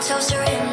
toaster in